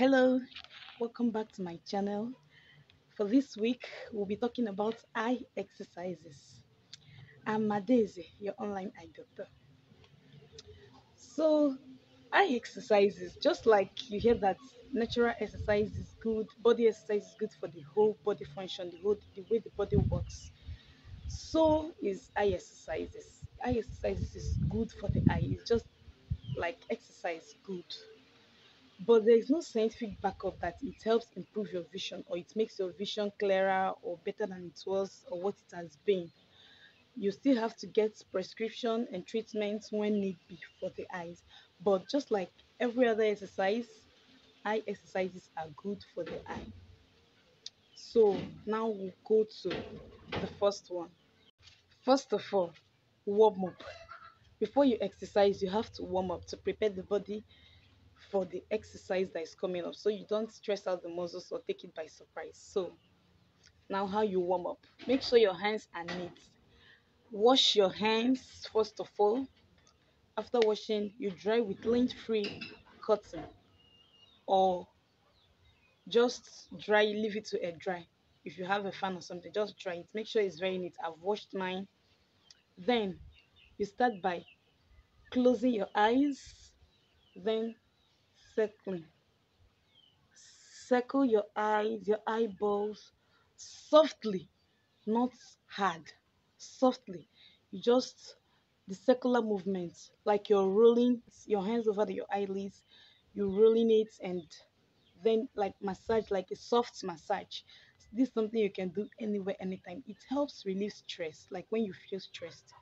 Hello, welcome back to my channel. For this week, we'll be talking about eye exercises. I'm Adaeze, your online eye doctor. So, eye exercises, just like you hear that natural exercise is good, body exercise is good for the whole body function, the whole the way the body works. So is eye exercises. Eye exercises is good for the eye. It's just like exercise good but there is no scientific backup that it helps improve your vision or it makes your vision clearer or better than it was or what it has been. You still have to get prescription and treatment when need be for the eyes. But just like every other exercise, eye exercises are good for the eye. So now we'll go to the first one. First of all, warm up. Before you exercise, you have to warm up to prepare the body for the exercise that is coming up so you don't stress out the muscles or take it by surprise. So now how you warm up. Make sure your hands are neat. Wash your hands first of all. After washing you dry with lint free cotton or just dry leave it to air dry. If you have a fan or something just dry it. Make sure it's very neat. I've washed mine. Then you start by closing your eyes. Then circling. Circle your eyes, your eyeballs softly, not hard. Softly. You just the circular movements, like you're rolling your hands over the, your eyelids, you're rolling it and then like massage, like a soft massage. This is something you can do anywhere, anytime. It helps relieve stress, like when you feel stressed.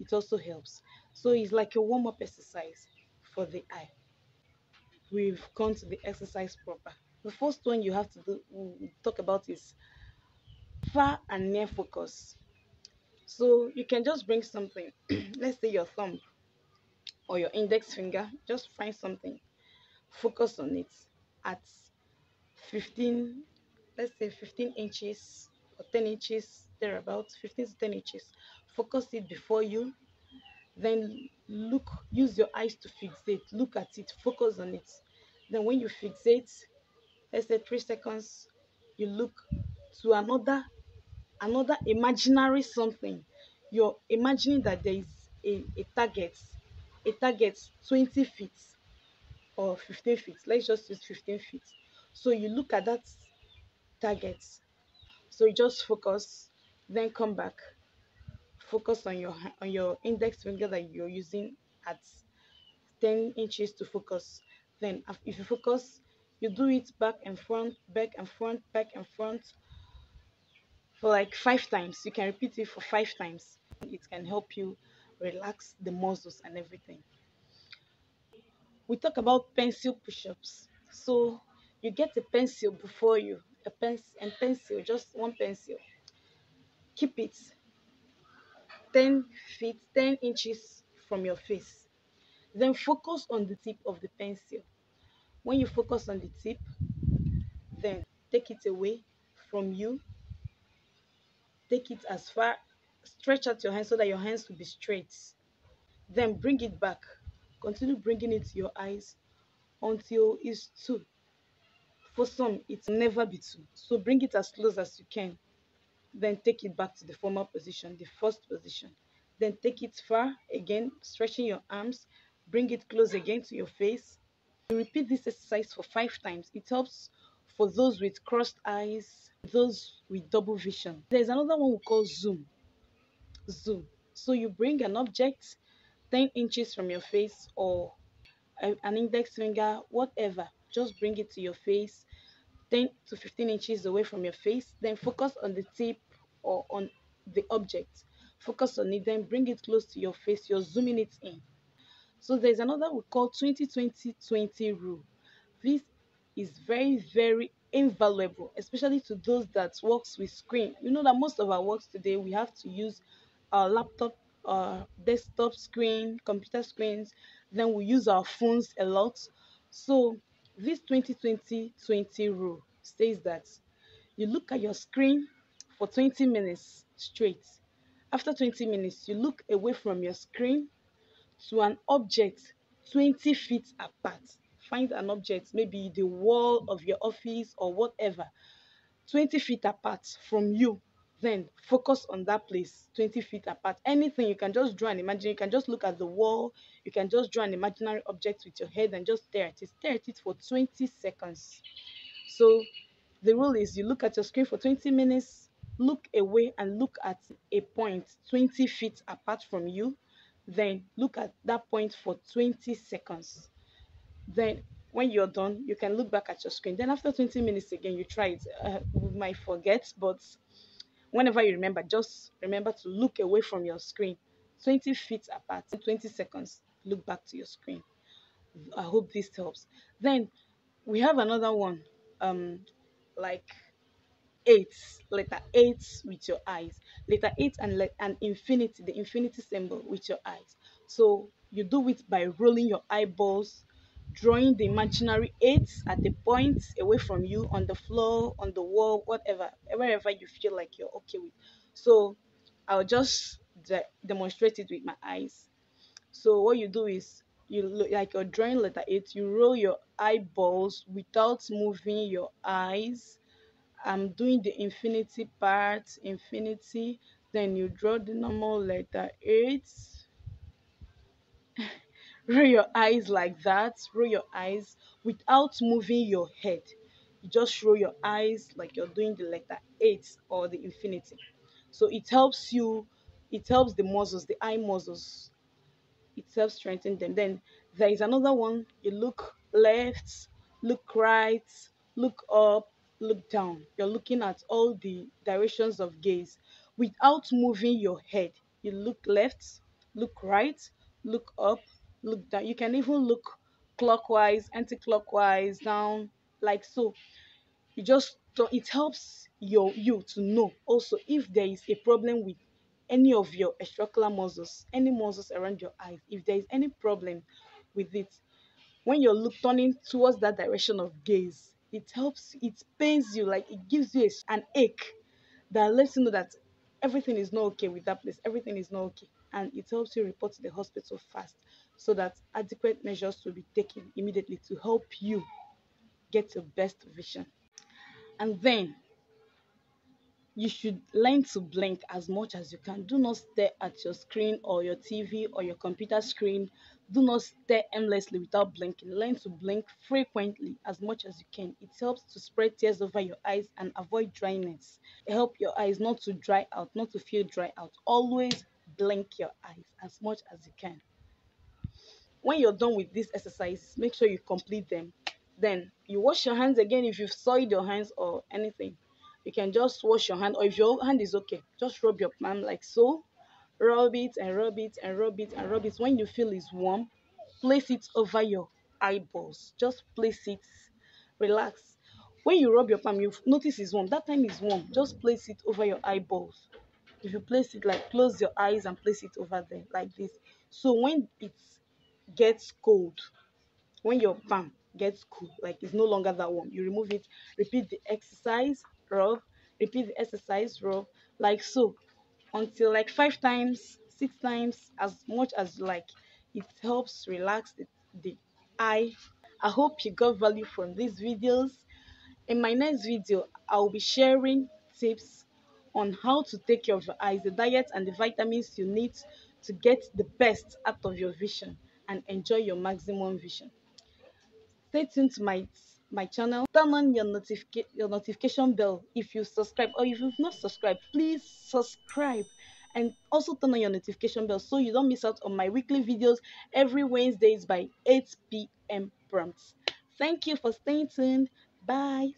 It also helps. So it's like a warm-up exercise for the eye we've come to the exercise proper. The first one you have to do, mm, talk about is far and near focus. So you can just bring something, let's say your thumb or your index finger, just find something, focus on it at 15, let's say 15 inches or 10 inches, thereabouts, 15 to 10 inches. Focus it before you, then look use your eyes to fixate. Look at it. Focus on it. Then when you fixate let's say three seconds you look to another another imaginary something. You're imagining that there is a, a target a target 20 feet or 15 feet. Let's just use 15 feet. So you look at that target. So you just focus then come back focus on your on your index finger that you're using at 10 inches to focus. Then if you focus you do it back and front back and front back and front for like five times. You can repeat it for five times. It can help you relax the muscles and everything. We talk about pencil push-ups. So you get a pencil before you a pencil and pencil just one pencil. Keep it 10 feet 10 inches from your face. Then focus on the tip of the pencil. When you focus on the tip then take it away from you. Take it as far stretch out your hands so that your hands will be straight. Then bring it back. Continue bringing it to your eyes until it's two. For some it will never be two. So bring it as close as you can then take it back to the former position, the first position. Then take it far again, stretching your arms, bring it close again to your face. You repeat this exercise for five times. It helps for those with crossed eyes, those with double vision. There's another one we call zoom. Zoom. So you bring an object 10 inches from your face or an index finger, whatever. Just bring it to your face 10 to 15 inches away from your face. Then focus on the tip or on the object. Focus on it, then bring it close to your face. You're zooming it in. So there's another we call 20-20-20 rule. This is very, very invaluable, especially to those that works with screen. You know that most of our works today, we have to use our laptop, our desktop screen, computer screens. Then we use our phones a lot. So this 20-20-20 rule says that you look at your screen for 20 minutes straight. After 20 minutes, you look away from your screen to an object 20 feet apart find an object maybe the wall of your office or whatever 20 feet apart from you then focus on that place 20 feet apart. Anything you can just draw and imagine you can just look at the wall you can just draw an imaginary object with your head and just stare at it stare at it for 20 seconds. So the rule is you look at your screen for 20 minutes look away and look at a point 20 feet apart from you then look at that point for 20 seconds. Then when you're done you can look back at your screen. Then after 20 minutes again you try it uh, we might forget but whenever you remember just remember to look away from your screen. 20 feet apart 20 seconds look back to your screen. I hope this helps. Then we have another one um like eight letter eight with your eyes. Letter eight and let and infinity the infinity symbol with your eyes. So you do it by rolling your eyeballs drawing the imaginary eight at the point away from you on the floor on the wall whatever wherever you feel like you're okay with. So i'll just de- demonstrate it with my eyes. So what you do is you look like you're drawing letter eight you roll your eyeballs without moving your eyes. I'm doing the infinity part infinity. Then you draw the normal letter eight roll your eyes like that roll your eyes without moving your head. You just roll your eyes like you're doing the letter eight or the infinity. So it helps you it helps the muscles the eye muscles it helps strengthen them. Then there is another one. You look left look right look up look down. You're looking at all the directions of gaze without moving your head. You look left look right look up look down. You can even look clockwise anti-clockwise down like so. You just it helps your you to know. Also if there is a problem with any of your extraocular muscles any muscles around your eyes if there is any problem with it when you're look turning towards that direction of gaze it helps it pains you like it gives you a, an ache that lets you know that everything is not okay with that place everything is not okay. And it helps you report to the hospital fast so that adequate measures will be taken immediately to help you get your best vision and then you should learn to blink as much as you can. Do not stare at your screen or your TV or your computer screen. Do not stare endlessly without blinking. Learn to blink frequently as much as you can. It helps to spread tears over your eyes and avoid dryness. Help your eyes not to dry out, not to feel dry out. Always blink your eyes as much as you can. When you're done with this exercise, make sure you complete them. Then you wash your hands again if you've soiled your hands or anything. You can just wash your hand or if your hand is okay just rub your palm like so. Rub it and rub it and rub it and rub it. When you feel it's warm place it over your eyeballs. Just place it. Relax. When you rub your palm you notice it's warm. That time is warm. Just place it over your eyeballs. If you place it like close your eyes and place it over there like this. So when it gets cold when your palm gets cool, like it's no longer that warm, you remove it, repeat the exercise, rub, repeat the exercise, rub, like so, until like five times, six times, as much as you like. It helps relax the, the eye. I hope you got value from these videos. In my next video, I'll be sharing tips on how to take care of your eyes, the diet and the vitamins you need to get the best out of your vision and enjoy your maximum vision. Stay tuned to my my channel. Turn on your notification your notification bell if you subscribe or if you've not subscribed please subscribe. And also turn on your notification bell so you don't miss out on my weekly videos every wednesdays by 8 p.m prompt. Thank you for staying tuned. Bye